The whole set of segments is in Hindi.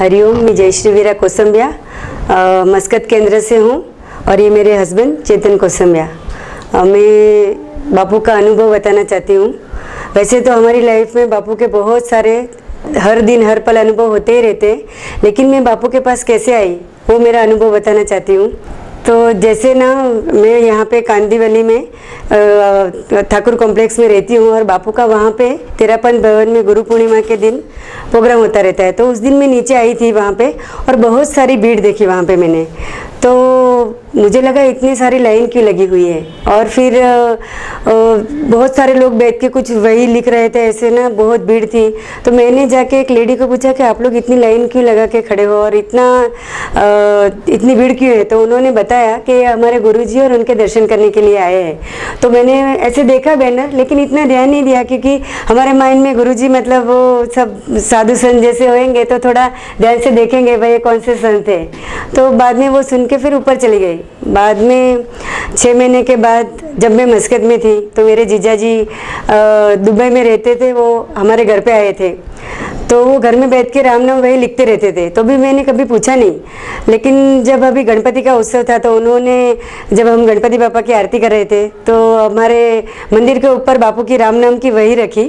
हरिओम, मैं जयश्री वीरा कोसम्बिया मस्कत केंद्र से हूँ और ये मेरे हस्बैंड चेतन कोसम्बिया मैं बापू का अनुभव बताना चाहती हूँ। वैसे तो हमारी लाइफ में बापू के बहुत सारे हर दिन हर पल अनुभव होते ही रहते हैं, लेकिन मैं बापू के पास कैसे आई, वो मेरा अनुभव बताना चाहती हूँ। तो जैसे ना, मैं यहाँ पे कांदीवली में ठाकुर कॉम्प्लेक्स में रहती हूँ और बापू का वहाँ पे तेरापन भवन में गुरु पूर्णिमा के दिन प्रोग्राम होता रहता है। तो उस दिन मैं नीचे आई थी वहाँ पे और बहुत सारी भीड़ देखी वहाँ पे मैंने। तो मुझे लगा इतनी सारी लाइन क्यों लगी हुई है? और फिर बहुत सारे लोग बैठ के कुछ वही लिख रहे थे, ऐसे ना बहुत भीड़ थी। तो मैंने जाके एक लेडी को पूछा कि आप लोग इतनी लाइन क्यों लगा के खड़े हो और इतना इतनी भीड़ क्यों है? तो उन्होंने बताया कि हमारे गुरुजी और उनके दर्शन करने के लिए आए हैं। तो मैंने ऐसे देखा बैनर, लेकिन इतना ध्यान नहीं दिया क्योंकि हमारे माइंड में गुरुजी मतलब वो सब साधु संत जैसे होएँगे तो थोड़ा ध्यान से देखेंगे, भाई कौन से संत है? तो बाद में वो सुन के फिर ऊपर चली गई। बाद में छः महीने के बाद जब मैं मस्कत में थी तो मेरे जीजा जी दुबई में रहते थे, वो हमारे घर पे आए थे। तो वो घर में बैठ के रामनाम वही लिखते रहते थे। तो भी मैंने कभी पूछा नहीं। लेकिन जब अभी गणपति का उत्सव था तो उन्होंने, जब हम गणपति बापा की आरती कर रहे थे तो हमारे मंदिर के ऊपर बापू की रामनाम की वही रखी।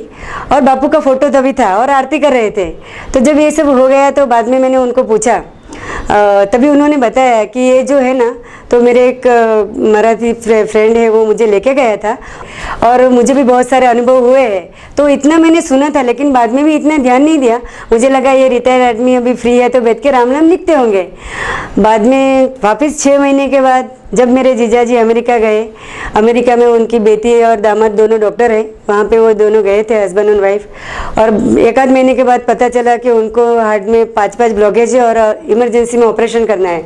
और बापू का फ़ोटो तभी था, और आरती कर रहे थे। तो जब ये सब हो गया तो बाद में मैंने उनको पूछा तभी उन्होंने बताया कि ये जो है ना तो मेरे एक मराठी फ्रेंड है, वो मुझे लेके गया था और मुझे भी बहुत सारे अनुभव हुए हैं। तो इतना मैंने सुना था, लेकिन बाद में भी इतना ध्यान नहीं दिया। मुझे लगा ये रिटायर्ड आदमी अभी फ्री है तो बैठ के राम राम लिखते होंगे। बाद में वापस छः महीने के बाद जब मेरे जीजा जी अमेरिका गए, अमेरिका में उनकी बेटी और दामाद दोनों डॉक्टर हैं, वहाँ पे वो दोनों गए थे हस्बैंड एंड वाइफ और एक आध महीने के बाद पता चला कि उनको हार्ट में पाँच पाँच ब्लॉकेज है और uh, इमरजेंसी में ऑपरेशन करना है।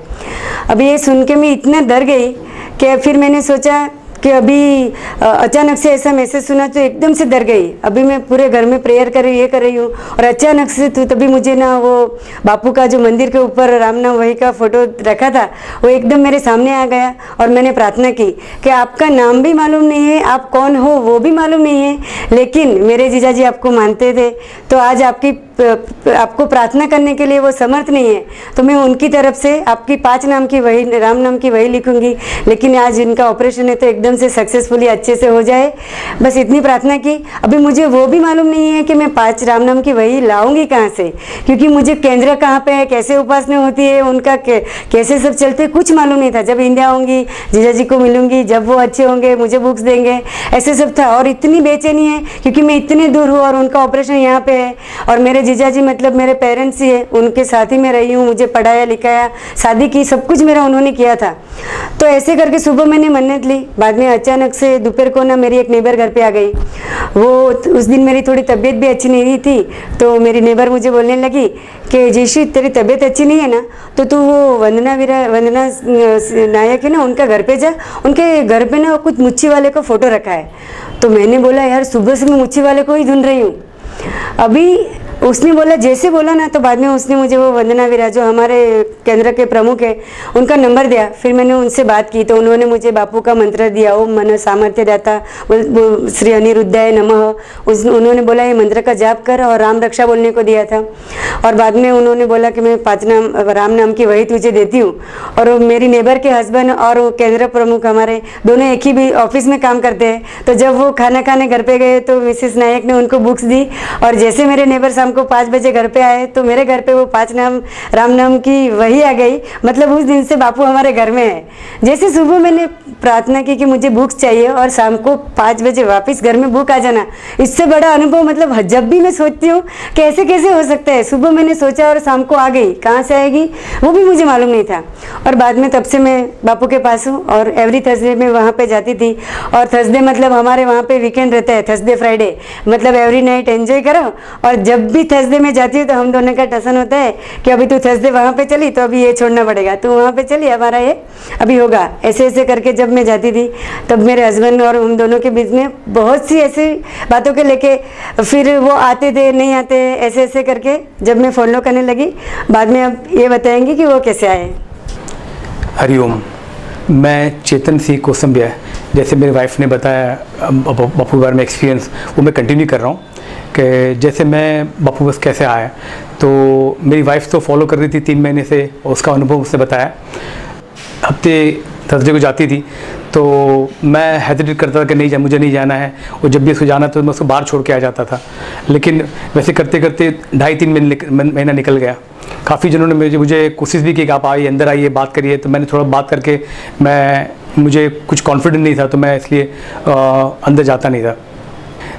अब ये सुन के मैं इतना डर गई कि फिर मैंने सोचा कि अभी अचानक से ऐसा मैसेज सुना तो एकदम से डर गई। अभी मैं पूरे घर में प्रेयर कर रही ये कर रही हूँ और अचानक से तो तभी मुझे ना वो बापू का जो मंदिर के ऊपर रामनाम वही का फ़ोटो रखा था, वो एकदम मेरे सामने आ गया और मैंने प्रार्थना की कि आपका नाम भी मालूम नहीं है, आप कौन हो वो भी मालूम नहीं है, लेकिन मेरे जीजा जी आपको मानते थे तो आज आपकी आपको प्रार्थना करने के लिए वो समर्थ नहीं है। तो मैं उनकी तरफ़ से आपकी पाँच नाम की वही, राम नाम की वही लिखूँगी, लेकिन आज इनका ऑपरेशन है तो एकदम एकदम से सक्सेसफुली अच्छे से हो जाए। बस इतनी प्रार्थना की। अभी मुझे वो भी मालूम नहीं है कि मैं पाँच रामनाम की वही लाऊँगी कहाँ से। क्योंकि मुझे केंद्र कहाँ पे है, कैसे उपासना होती है, उनका कैसे सब चलते कुछ मालूम नहीं था। जब इंडिया होंगी, जीजा जी को मिलूँगी, जब वो अच्छे होंगे, मुझे बुक्स देंगे, ऐसे सब था। और इतनी बेचैनी है, क्योंकि मैं इतने दूर हूँ और उनका ऑपरेशन यहाँ पे है। और मेरे जीजा जी मतलब मेरे पेरेंट्स ही है, उनके साथ ही मैं रही हूँ, मुझे पढ़ाया, लिखाया, शादी की सब कुछ मेरा उन्होंने किया था। तो ऐसे करके सुबह मैंने मन्नत ली, बाद बाद में अचानक से दोपहर को ना मेरी एक नेबर घर पे आ गई। वो उस दिन मेरी थोड़ी तबीयत भी अच्छी नहीं रही थी तो मेरी नेबर मुझे बोलने लगी कि जैसे तेरी तबीयत अच्छी नहीं है ना? तो तू वो वंदना वीरा, वंदना नायक है ना, उनका घर पे जा। उनके घर पे ना कुछ मुच्छी वाले का फ़ोटो रखा है। तो मैंने बोला, यार, सुबह से मैं मुच्छी वाले को ही ढूंढ रही हूँ। अभी उसने बोला, जैसे बोला ना तो बाद में उसने मुझे वो वंदना विरा जो हमारे केंद्र के प्रमुख है, उनका नंबर दिया। फिर मैंने उनसे बात की तो उन्होंने मुझे बापू का मंत्र दिया वो मन सामर्थ्य दाता श्री अनिरुद्धाय नमः। उस, उन्होंने बोला, ये मंत्र का जाप कर और राम रक्षा बोलने को दिया था। और बाद में उन्होंने बोला कि मैं पाँच नाम, राम नाम की वही तुझे देती हूँ। और मेरी नेबर के हस्बैंड और केंद्र प्रमुख हमारे दोनों एक ही भी ऑफ़िस में काम करते हैं। तो जब वो खाना खाने घर पर गए तो मिसिस नायक ने उनको बुक्स दी, और जैसे मेरे नेबर साम को पाँच बजे घर पे आए तो मेरे घर पे वो पाँच नाम, राम नाम की वही आ गई। मतलब उस दिन से बापू हमारे घर में है। जैसे सुबह मैंने प्रार्थना की कि मुझे बुक्स चाहिए और शाम को पाँच बजे वापस घर में बुक आ जाना। इससे बड़ा अनुभव मतलब जब भी मैं सोचती हूँ, कैसे कैसे हो सकता है? सुबह मैंने सोचा और शाम को आ गई। कहाँ से आएगी? वो भी मुझे मालूम नहीं था। और बाद में तब से मैं बापू के पास हूँ और एवरी थर्सडे में वहाँ पर जाती थी। और थर्सडे मतलब हमारे वहाँ पर वीकेंड रहता है थर्सडे फ्राइडे मतलब एवरी नाइट एंजॉय करो और जब भी थर्सडे में जाती हूँ तो हम दोनों का टसन होता है कि अभी तू थर्सडे वहाँ पे चली तो अभी ये छोड़ना पड़ेगा। तू वहाँ पे चली हमारा ये। अभी होगा। ऐसे ऐसे करके जब मैं जाती थी, तब मेरे हस्बैंड और हम दोनों के बीच में बहुत सी ऐसी बातों के लेके फिर वो आते थे, नहीं आते, ऐसे ऐसे करके जब मैं फॉलो करने लगी, बाद में अब ये बताएँगे कि वो कैसे आए। हरिओम मैं चेतन सिंह कोसम्बिया जैसे मेरी वाइफ ने बताया बपूर बार में एक्सपीरियंस वो मैं कंटिन्यू कर रहा हूँ। कि जैसे मैं बापू बस कैसे आया तो मेरी वाइफ तो फॉलो कर रही थी तीन महीने से और उसका अनुभव उसने बताया। हफ़्ते थर्सडे को जाती थी तो मैं हेजिटेट करता था कि नहीं जा, मुझे नहीं जाना है और जब भी उसको जाना था तो मैं उसको बाहर छोड़ के आ जाता था। लेकिन वैसे करते करते ढाई तीन महीने महीना निकल गया। काफ़ी जिन्होंने मुझे मुझे कोशिश भी की कि आप आइए, अंदर आइए, बात करिए तो मैंने थोड़ा बात करके मैं, मुझे कुछ कॉन्फिडेंट नहीं था तो मैं इसलिए अंदर जाता नहीं था।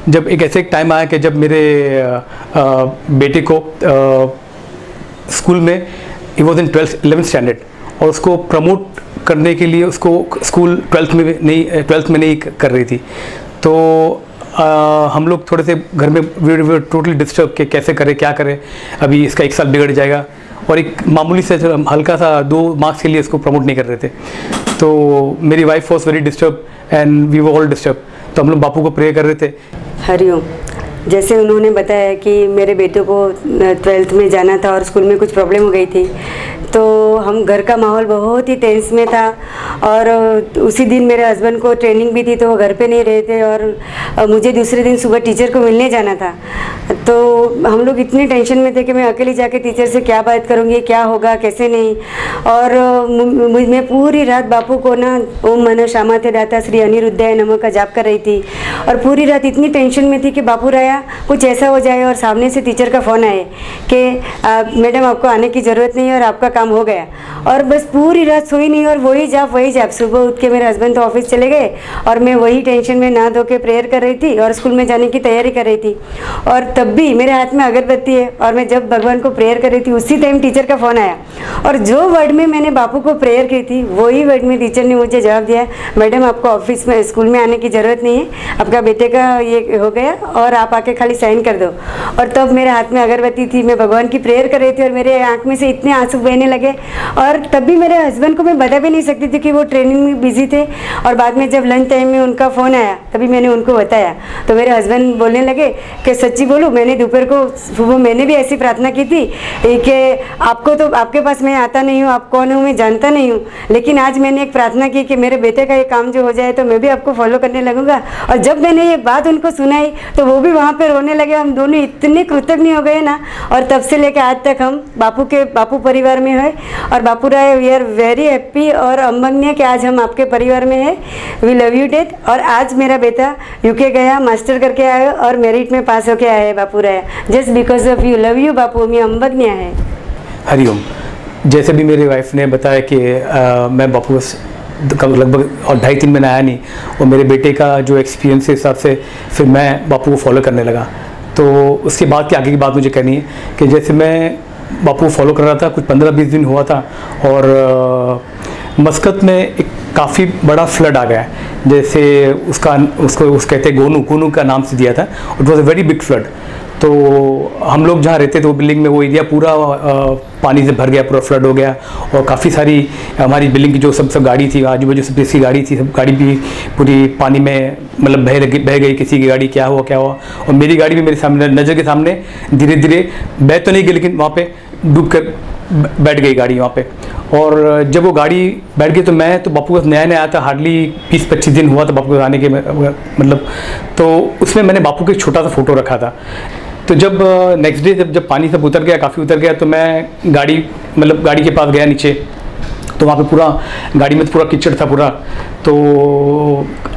जब एक ऐसे एक टाइम आया कि जब मेरे बेटे को स्कूल में ही was in twelfth eleventh standard और उसको प्रमोट करने के लिए उसको स्कूल ट्वेल्थ में नहीं ट्वेल्थ में नहीं कर रही थी। तो आ, हम लोग थोड़े से घर में वी टोटली डिस्टर्ब के कैसे करें क्या करें। अभी इसका एक साल बिगड़ जाएगा। और एक मामूली से हल्का सा दो मार्क्स के लिए इसको प्रमोट नहीं कर रहे थे। तो मेरी wife was very disturb and we वो ऑल डिस्टर्ब तो हम लोग बापू को प्रे कर रहे थे। हरिओम। जैसे उन्होंने बताया कि मेरे बेटे को ट्वेल्थ में जाना था और स्कूल में कुछ प्रॉब्लम हो गई थी तो हम घर का माहौल बहुत ही टेंस में था। और उसी दिन मेरे हस्बैंड को ट्रेनिंग भी थी तो वो घर पे नहीं रहे थे और मुझे दूसरे दिन सुबह टीचर को मिलने जाना था। तो हम लोग इतने टेंशन में थे कि मैं अकेली जाके टीचर से क्या बात करूँगी क्या होगा, कैसे नहीं? और मैं पूरी रात बापू को ना ओम मन श्यामा थे दाता, श्री अनिरुद्धाय नमो का जाप कर रही थी। और पूरी रात इतनी टेंशन में थी कि बापू राया, कुछ ऐसा हो जाए और सामने से टीचर का फ़ोन आए कि मैडम आपको आने की ज़रूरत नहीं है और आपका काम हो गया। और बस पूरी रात सोई नहीं और वही जाप, वही जाप सुबह उठ के मेरे हस्बैंड तो ऑफ़िस चले गए और मैं वही टेंशन में ना धो के प्रेयर कर रही थी और स्कूल में जाने की तैयारी कर रही थी। और तब भी मेरे हाथ में अगरबत्ती है और मैं जब भगवान को प्रेयर कर रही थी, उसी टाइम टीचर का फ़ोन आया। और जो वर्ड में मैंने बापू को प्रेयर की थी, वही वर्ड में टीचर ने मुझे जवाब दिया मैडम आपको ऑफ़िस में स्कूल में आने की ज़रूरत नहीं है, आपका बेटे का ये हो गया और आप आके खाली साइन कर दो। और तब मेरे हाथ में अगरबत्ती थी। मैं भगवान की प्रेयर कर रही थी और मेरे आँख में से इतने आँसू बहने लगे। और तब भी मेरे हस्बैंड को मैं बता भी नहीं सकती थी कि वो ट्रेनिंग में बिज़ी थे। और बाद में जब लंच टाइम में उनका फ़ोन आया, तभी मैंने उनको बताया। तो मेरे हस्बैंड बोलने लगे कि, सच्ची बोलूँ, मैंने दोपहर को सुबह मैंने भी ऐसी प्रार्थना की थी कि आपको तो आपके पास मैं आता नहीं हूँ, आप कौन हूँ, मैं जानता नहीं हूँ। लेकिन आज मैंने एक प्रार्थना की कि मेरे बेटे का ये काम जो हो जाए तो मैं भी आपको फॉलो करने लगूँगा। और जब मैंने ये बात उनको सुनाई तो वो भी वहाँ पर रोने लगे। हम दोनों इतने कृतज्ञ हो गए ना और तब से लेकर आज तक हम बापू के बापू परिवार में है और Bapu Rai we are very happy और अमंगनीय कि आज हम आपके परिवार में है। वी लव यू डेट और आज मेरा बेटा यूके गया मास्टर करके आया और मेरिट में पास होके आया है Bapu Rai. Just because of you love you Bapu मैं अम्बग्निया है। हरिओम जैसे भी मेरी वाइफ ने बताया कि आ, मैं बापू लगभग और ढाई तीन महीने आया नहीं और मेरे बेटे का जो एक्सपीरियंस के हिसाब से फिर मैं बापू को फॉलो करने लगा। तो उसके बाद की आगे की बात मुझे कहनी है कि जैसे मैं बापू फॉलो कर रहा था, कुछ पंद्रह बीस दिन हुआ था और मस्कत में एक काफ़ी बड़ा फ्लड आ गया है। जैसे उसका, उसको उस कहते गोनू गोनू का नाम से दिया था। It was a very big flood तो हम लोग जहाँ रहते थे वो बिल्डिंग में वो एरिया पूरा पानी से भर गया, पूरा फ्लड हो गया और काफ़ी सारी हमारी बिल्डिंग की जो सब सब गाड़ी थी आजू बाजू सब जिसकी गाड़ी थी, सब गाड़ी भी पूरी पानी में मतलब बह बह गई किसी की गाड़ी, क्या हुआ क्या हुआ। और मेरी गाड़ी भी मेरे सामने, नज़र के सामने धीरे धीरे बह तो नहीं गई लेकिन वहाँ पर डूब कर बैठ गई गाड़ी वहाँ पे। और जब वो गाड़ी बैठ गई तो मैं तो बापू का नया नया आया था हार्डली बीस पच्चीस दिन हुआ था बापू के आने के मतलब तो उसमें मैंने बापू का एक छोटा सा फ़ोटो रखा था। तो जब नेक्स्ट डे जब जब पानी सब उतर गया, काफ़ी उतर गया तो मैं गाड़ी मतलब गाड़ी के पास गया नीचे। तो वहाँ पे पूरा, गाड़ी में तो पूरा किचड़ था पूरा। तो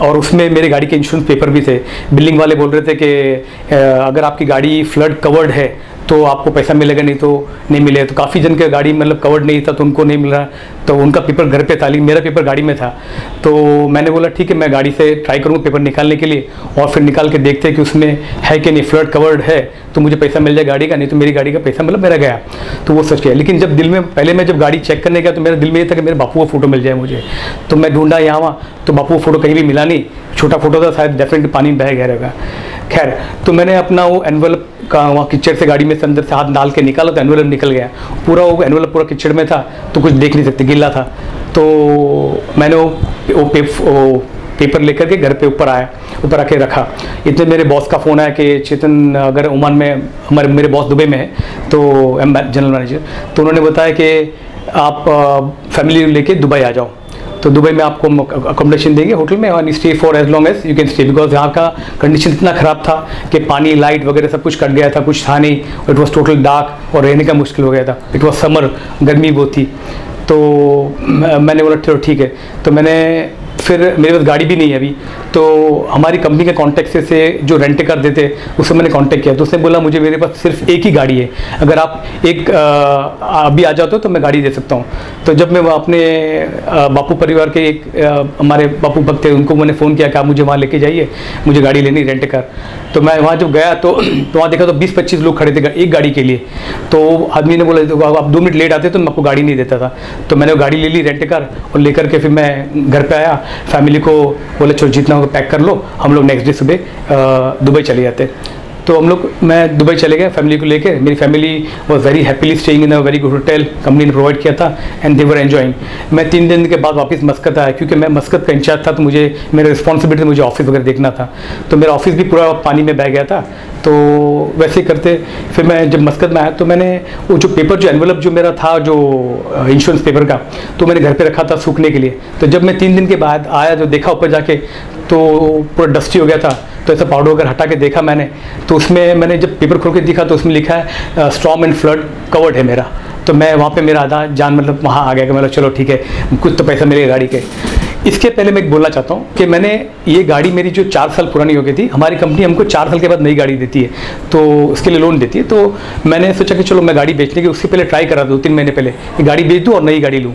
और उसमें मेरे गाड़ी के इंश्योरेंस पेपर भी थे। बिल्डिंग वाले बोल रहे थे कि अगर आपकी गाड़ी फ्लड कवर्ड है तो आपको पैसा मिलेगा, नहीं तो नहीं मिलेगा तो काफ़ी जन के गाड़ी मतलब कवर्ड नहीं था तो उनको नहीं मिल। रहा तो उनका पेपर घर पे था, लेकिन मेरा पेपर गाड़ी में था। तो मैंने बोला, ठीक है, मैं गाड़ी से ट्राई करूँगा पेपर निकालने के लिए और फिर निकाल के देखते हैं कि उसमें है कि नहीं फ्लड कवर्ड है तो मुझे पैसा मिल जाए गाड़ी का, नहीं तो मेरी गाड़ी का पैसा मतलब मेरा गया। तो वो सच गया लेकिन जब दिल में, पहले मैं जब गाड़ी चेक करने गया तो मेरे दिल में ये था कि मेरे बापू का फ़ोटो मिल जाए मुझे। तो मैं ढूंढा यहाँ वहाँ तो बापू का फ़ोटो कहीं भी मिला नहीं। छोटा फ़ोटो था, शायद डेफिनेटली पानी बह गया रहेगा। खैर तो मैंने अपना वो एनवलप का वहाँ किचड़ से गाड़ी में से अंदर से हाथ डाल के निकाला तो एनवलप निकल गया। पूरा वो एनवलप पूरा किचड़ में था तो कुछ देख नहीं सकते गिल्ला था। तो मैंने वो वो, पे, वो पेपर लेकर के घर पे ऊपर आया ऊपर आके रखा। इतने मेरे बॉस का फ़ोन आया कि चेतन अगर ओमान में हमारे मेरे बॉस दुबई में है तो जनरल मैनेजर तो उन्होंने बताया कि आप फैमिली लेके दुबई आ जाओ। तो दुबई में आपको अकोमोडेशन देंगे होटल में और stay for as long as you can stay because यहाँ का कंडीशन इतना ख़राब था कि पानी लाइट वगैरह सब कुछ कट गया था कुछ था नहीं इट वॉज़ टोटल डार्क और रहने का मुश्किल हो गया था। इट वॉज़ समर गर्मी बहुत थी। तो मैंने बोला चलो ठीक है। तो मैंने फिर मेरे पास गाड़ी भी नहीं है अभी। तो हमारी कंपनी के कॉन्टैक्ट से, जो रेंट कर देते उससे मैंने कॉन्टैक्ट किया। तो उसने बोला मुझे मेरे पास सिर्फ़ एक ही गाड़ी है। अगर आप एक अभी आ जाते हो तो मैं गाड़ी दे सकता हूँ। तो जब मैं अपने बापू परिवार के एक हमारे बापू भक्त थे उनको मैंने फ़ोन किया कि आप मुझे वहाँ लेके जाइए? मुझे गाड़ी लेनी रेंट कर। तो मैं वहाँ जब गया तो तो वहाँ देखा तो बीस पच्चीस लोग खड़े थे एक गाड़ी के लिए। तो आदमी ने बोला तो आप दो मिनट लेट आते तो मैं आपको गाड़ी नहीं देता था। तो मैंने गाड़ी ले ली रेंट कर और लेकर के फिर मैं घर पे आया। फैमिली को बोले, चलो जितना होगा पैक कर लो, हम लोग नेक्स्ट डे सुबह दुबई चले जाते तो हम लोग, मैं दुबई चले गए फैमिली को लेके। मेरी family was very happily staying in a very good hotel company ने प्रोवाइड किया था एंड दे वर एंजॉइंग मैं तीन दिन के बाद वापस मस्कत आया, क्योंकि मैं मस्कत का इंचार्ज था तो मुझे, मेरा रिस्पॉन्सिबिलिटी मुझे ऑफ़िस वगैरह देखना था। तो मेरा ऑफ़िस भी पूरा पानी में बह गया था। तो वैसे ही करते, फिर मैं जब मस्कत में आया तो मैंने वो जो पेपर जो एनवलप जो मेरा था, जो इंश्योरेंस पेपर का तो मैंने घर पे रखा था सूखने के लिए। तो जब मैं तीन दिन के बाद आया, जो देखा ऊपर जाके तो पूरा डस्टी हो गया था। तो ऐसा पाउडर वगैरह हटा के देखा मैंने। तो उसमें मैंने जब पेपर खोल के देखा तो उसमें लिखा है स्ट्रॉम एंड फ्लड कवर्ड है मेरा। तो मैं वहाँ पे मेरा आधा जान मतलब वहाँ आ गया कि मतलब चलो ठीक है, कुछ तो पैसा मिलेगा गाड़ी के। इसके पहले मैं एक बोलना चाहता हूँ कि मैंने ये गाड़ी मेरी जो चार साल पुरानी हो गई थी, हमारी कंपनी हमको चार साल के बाद नई गाड़ी देती है तो उसके लिए लोन देती है तो मैंने सोचा कि चलो मैं गाड़ी बेचने की उससे पहले ट्राई करा, दो तीन महीने पहले गाड़ी बेच दूँ और नई गाड़ी लूँ।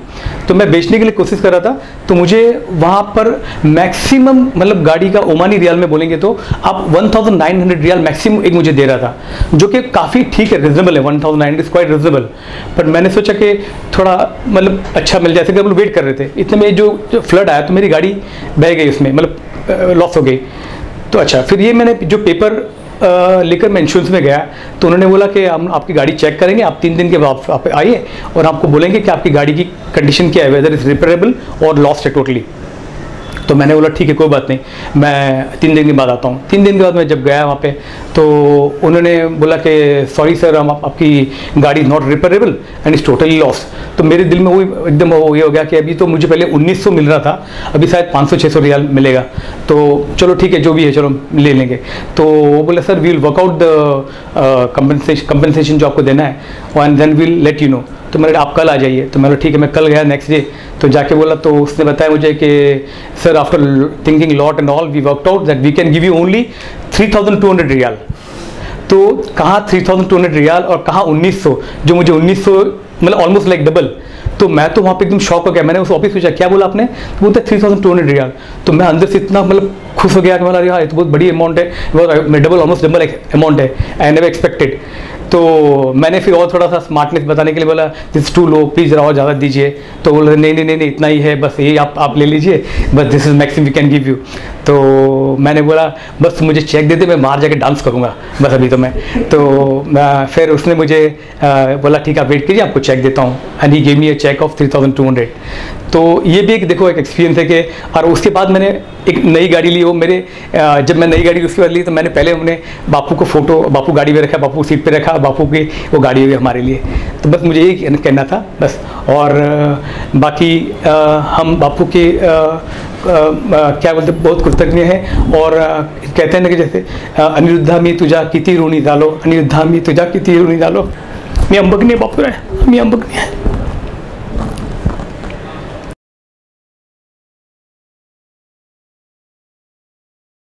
तो मैं बेचने के लिए कोशिश कर रहा था तो मुझे वहाँ पर मैक्सिमम मतलब गाड़ी का ओमानी रियाल में बोलेंगे तो आप वन रियाल मैक्सिमम एक मुझे दे रहा था, जो कि काफ़ी ठीक है रिजनेबल है वन थाउज़ेंड क्वाइट रिजनेबल पर मैंने सोचा कि थोड़ा मतलब अच्छा मिल जाए लोग वेट कर रहे थे, इतने में जो फ्लड आया तो मेरी गाड़ी बह गई उसमें मतलब लॉस हो गई। तो अच्छा फिर ये मैंने जो पेपर लेकर मैं इंश्योरेंस में गया तो उन्होंने बोला कि हम आपकी गाड़ी चेक करेंगे, आप तीन दिन के बाद आप आइए और आपको बोलेंगे कि आपकी गाड़ी की कंडीशन क्या है वेदर इज़ रिपेयरेबल और लॉस्ट है टोटली तो मैंने बोला ठीक है कोई बात नहीं मैं तीन दिन के बाद आता हूँ। तीन दिन के बाद मैं जब गया वहाँ पे तो उन्होंने बोला कि सॉरी सर हम आप, आपकी गाड़ी not repairable and is totally loss तो मेरे दिल में वो एकदम वो ये हो गया कि अभी तो मुझे पहले 1900 मिल रहा था अभी शायद 500-600 रियाल मिलेगा। तो चलो ठीक है जो भी है चलो ले लेंगे। तो वो बोला सर वील वर्कआउट द जो आपको देना है and then we'll let you know तो मैंने आप कल आ जाइए। तो मैंने ठीक है, मैं कल गया नेक्स्ट डे तो जाके बोला तो उसने बताया मुझे कि sir after thinking lot and all we worked out that we can give you only three thousand two hundred riyal तो कहाँ three thousand two hundred riyal और कहाँ उन्नीस सौ? जो मुझे उन्नीस सौ मतलब ऑलमोस्ट लाइक डबल तो मैं तो वहाँ पे एकदम शॉक हो गया। मैंने उस ऑफ़िस पूछा क्या बोला आपने? तो बोलते three thousand two hundred riyal तो मैं अंदर से इतना मतलब खुश हो गया कि मतलब यार तो बहुत बड़ी अमाउंट है। डबल ऑलमोस्ट डबल अमाउंट है। आई नेवर एक्सपेक्टेड तो मैंने फिर और थोड़ा सा स्मार्टनेस बताने के लिए बोला दिस टू लो प्लीज़ ज़रा और ज़्यादा दीजिए। तो बोल रहे नहीं नहीं नहीं नहीं इतना ही है, बस यही आप आप ले लीजिए बस this is maximum we can give you तो मैंने बोला, बस मुझे चेक दे दे, मैं बाहर जाके डांस करूँगा। बस अभी तो मैं तो फिर उसने मुझे बोला, ठीक है वेट कीजिए, आपको चेक देता हूँ। And he gave me a cheque of three thousand two hundred तो ये भी एक, देखो, एक एक्सपीरियंस है कि, और उसके बाद मैंने एक नई गाड़ी ली, वो मेरे जब मैं नई गाड़ी उसके बाद ली तो मैंने पहले हमने बापू को फ़ोटो बापू गाड़ी में रखा, बापू सीट पे रखा, बापू की, वो गाड़ी हुई हमारे लिए। तो बस मुझे यही कहना था, बस। और बाकी हम बापू के क्या बोलते, बहुत कृतज्ञ है और कहते हैं ना कि जैसे अनिरुद्धा मी तुझा किती ऋणी डालो अनिरुद्धा मी तुझा किती ऋणी झालो मी अंबकनी बापू आहे मी अंबकनी आहे